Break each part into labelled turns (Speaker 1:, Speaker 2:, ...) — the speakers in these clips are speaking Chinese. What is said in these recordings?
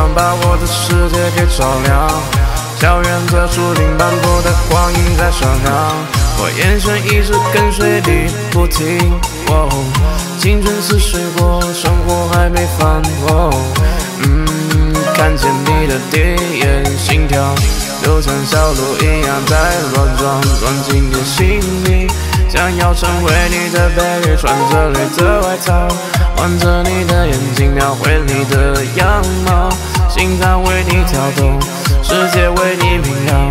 Speaker 1: 光把我的世界给照亮。校园这树林斑驳的光影在闪亮，我眼神一直跟随你不停。青春似水过，生活还没翻过。嗯，看见你的第一眼，心跳就像小鹿一样在乱撞，撞进你心里。想要成为你的 baby，穿着绿色外套，望着你的眼睛，描绘你的样貌，心脏为你跳动，世界为你明亮。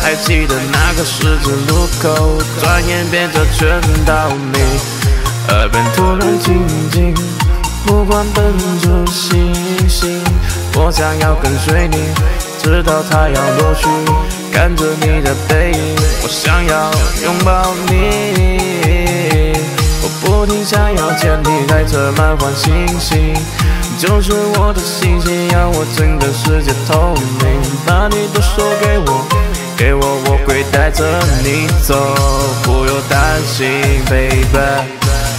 Speaker 1: 还记得那个十字路口，转眼变成全道迷，耳边突然静静，目光奔逐星星，我想要跟随你，直到太阳落去，看着你的背影，我想要拥抱你，想要见你，带着满天星星，就是我的星星，让我整个世界透明，把你的手给我。给我，我会带着你走，不用担心，baby。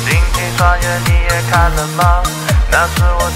Speaker 1: 星际穿越，你也看了吗？那是我。